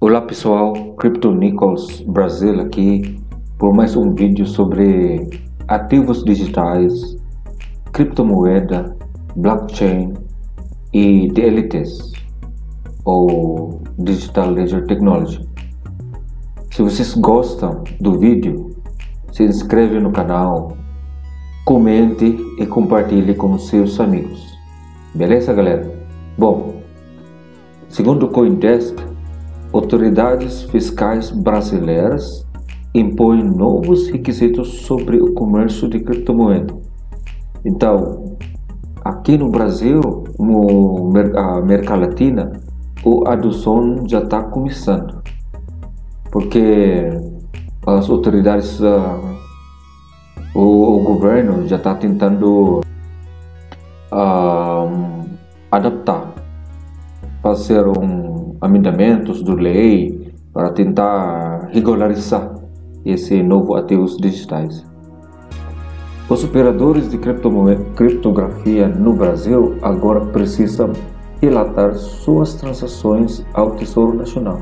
Olá pessoal, Crypto Nichols Brasil aqui por mais um vídeo sobre ativos digitais, criptomoeda, blockchain e DLTs ou Digital Ledger Technology. Se vocês gostam do vídeo, se inscreve no canal, comente e compartilhe com seus amigos. Beleza, galera? Bom, segundo o Coindesk, autoridades fiscais brasileiras impõem novos requisitos sobre o comércio de criptomoeda. Então, aqui no Brasil, no América Latina, a adoção já está começando, porque as autoridades, uh, o, governo já está tentando uh, adaptar, fazer um amendamentos de lei para tentar regularizar esse novo ativos digitais. Os operadores de criptografia no Brasil agora precisam relatar suas transações ao Tesouro Nacional.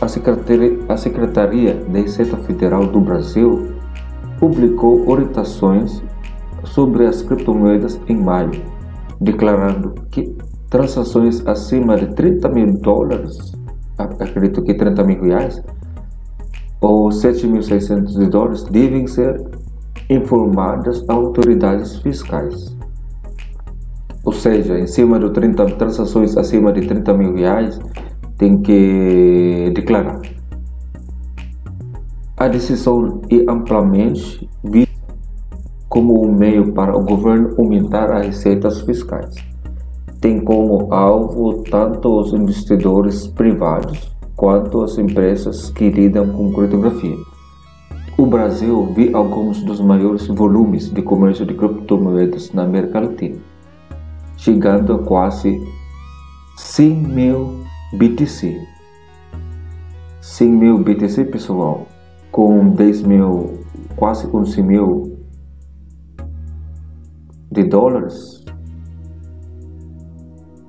A Secretaria, a Secretaria da Receita Federal do Brasil publicou orientações sobre as criptomoedas em maio, declarando que transações acima de 30 mil dólares, acredito que 30 mil reais, ou 7.600 dólares devem ser informadas a autoridades fiscais. Ou seja, em cima de 30 transações acima de 30 mil reais, tem que declarar. A decisão é amplamente vista como um meio para o governo aumentar as receitas fiscais. Tem como alvo tanto os investidores privados quanto as empresas que lidam com criptografia. O Brasil vê alguns dos maiores volumes de comércio de criptomoedas na América Latina, chegando a quase 100 mil BTC. 100 mil BTC, pessoal, com 10 mil, quase 11 mil de dólares.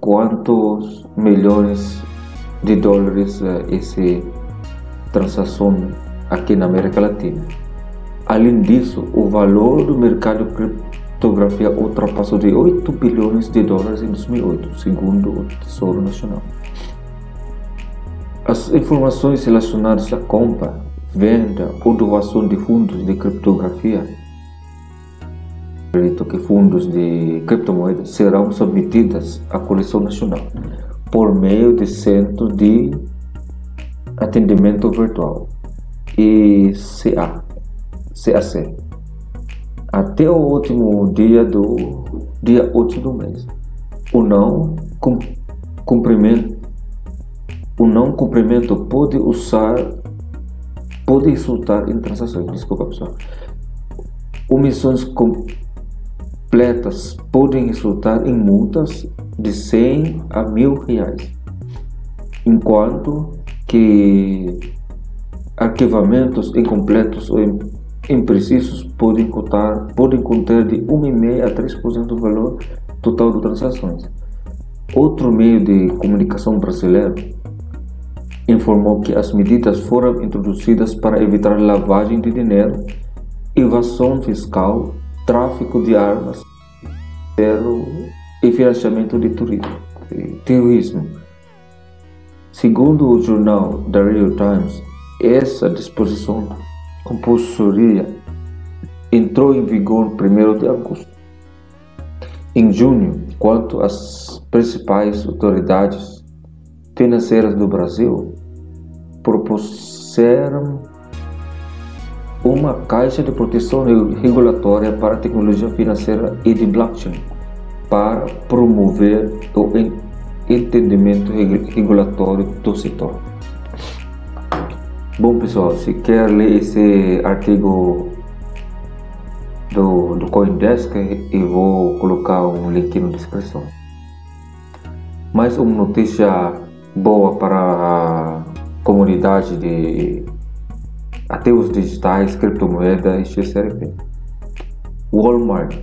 Quantos milhões de dólares uh, essa transação aqui na América Latina. Além disso, o valor do mercado de criptografia ultrapassou de 8 bilhões de dólares em 2008, segundo o Tesouro Nacional. As informações relacionadas à compra, venda ou doação de fundos de criptografia, que fundos de criptomoedas serão submetidas à coleção nacional por meio de centro de atendimento virtual e CA, CAC até o último dia do dia útil do mês. O não cumprimento o não cumprimento pode usar pode resultar em transações, desculpa pessoal. Omissões completas podem resultar em multas de 100 a mil reais, enquanto que arquivamentos incompletos ou imprecisos podem contar, podem conter de 1,5% a 3% do valor total de transações. Outro meio de comunicação brasileiro informou que as medidas foram introduzidas para evitar lavagem de dinheiro, evasão fiscal, tráfico de armas, e financiamento de turismo, terrorismo. Segundo o jornal The Real Times, essa disposição compulsória entrou em vigor no 1 de agosto. Em junho, quanto às principais autoridades financeiras do Brasil propuseram uma caixa de proteção regulatória para tecnologia financeira e de blockchain para promover o entendimento regulatório do setor. Bom pessoal, se quer ler esse artigo do, do Coindesk, eu vou colocar um link na descrição. Mais uma notícia boa para a comunidade de ativos digitais, criptomoedas e XRP. Walmart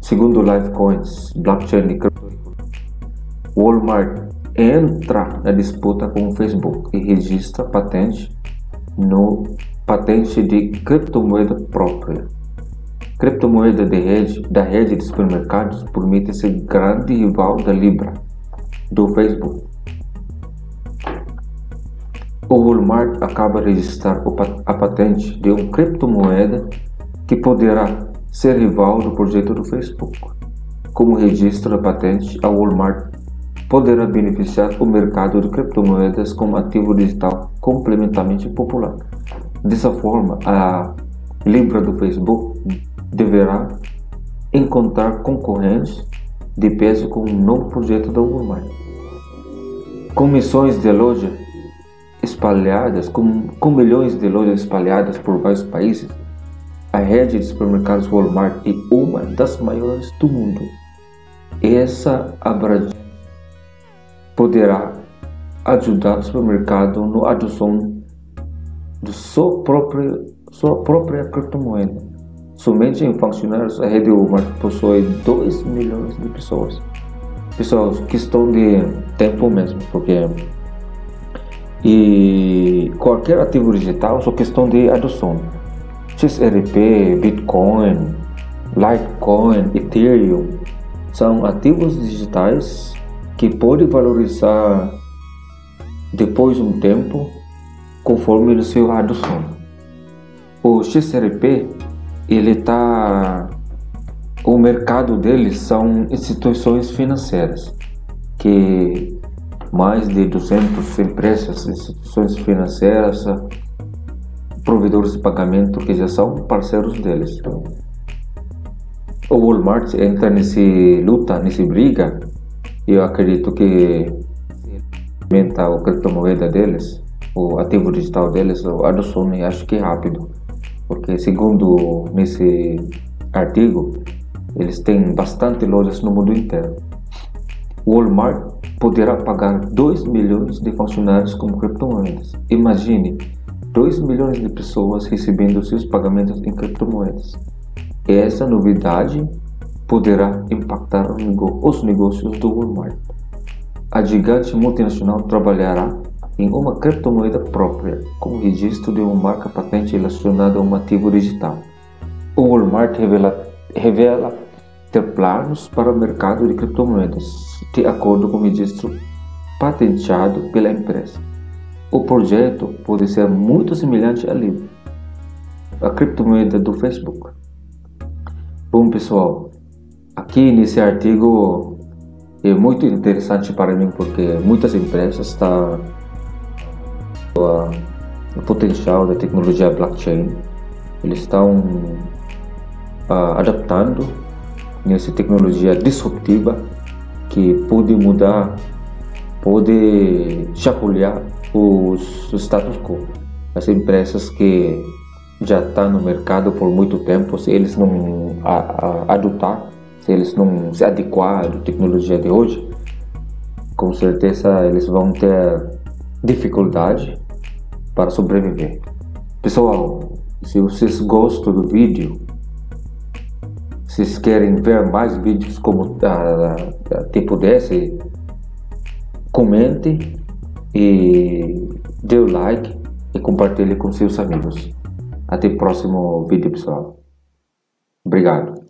Segundo Livecoins, blockchain e cripto, Walmart entra na disputa com o Facebook e registra patente no patente de criptomoeda própria. Criptomoeda de rede, da rede de supermercados permite ser grande rival da Libra do Facebook. O Walmart acaba de registrar a patente de uma criptomoeda que poderá ser rival do projeto do Facebook. Como registro da patente, a Walmart poderá beneficiar o mercado de criptomoedas como ativo digital complementarmente popular. Dessa forma, a Libra do Facebook deverá encontrar concorrentes de peso com um novo projeto da Walmart. Com missões de loja espalhadas, com, com milhões de lojas espalhadas por vários países, a rede de supermercados Walmart é uma das maiores do mundo. Essa abrangência poderá ajudar o supermercado no adoção de sua própria, sua própria criptomoeda. Somente em funcionários, a rede Walmart possui 2 milhões de pessoas. Pessoas, questão de tempo mesmo, porque e qualquer ativo digital só questão de adoção. XRP, Bitcoin, Litecoin, Ethereum são ativos digitais que podem valorizar depois de um tempo conforme o seu adoção. O XRP ele está o mercado deles são instituições financeiras que mais de 200 empresas, instituições financeiras, provedores de pagamento que já são parceiros deles. O Walmart entra nesse luta, nesse briga, eu acredito que aumenta a criptomoeda deles, o ativo digital deles, a adoção acho que é rápido, porque segundo nesse artigo, eles têm bastante lojas no mundo inteiro. Walmart poderá pagar 2 milhões de funcionários com criptomoedas. Imagine 2 milhões de pessoas recebendo seus pagamentos em criptomoedas. Essa novidade poderá impactar os negócios do Walmart. A gigante multinacional trabalhará em uma criptomoeda própria, com registro de uma marca patente relacionada a um ativo digital. O Walmart revela, revela planos para o mercado de criptomoedas, de acordo com o registro patenteado pela empresa. O projeto pode ser muito semelhante a Libra, a criptomoeda do Facebook. Bom, pessoal, aqui nesse artigo é muito interessante para mim porque muitas empresas estão o potencial da tecnologia blockchain, eles estão uh, adaptando nessa tecnologia disruptiva que pode mudar, pode chacoalhar os, os status quo. As empresas que já estão no mercado por muito tempo, se eles não a, adotar, se eles não se adequar à tecnologia de hoje, com certeza eles vão ter dificuldade para sobreviver. Pessoal, se vocês gostam do vídeo, vocês querem ver mais vídeos como uh, tipo desse, comente e dê o like e compartilhe com seus amigos. Até o próximo vídeo, pessoal. Obrigado.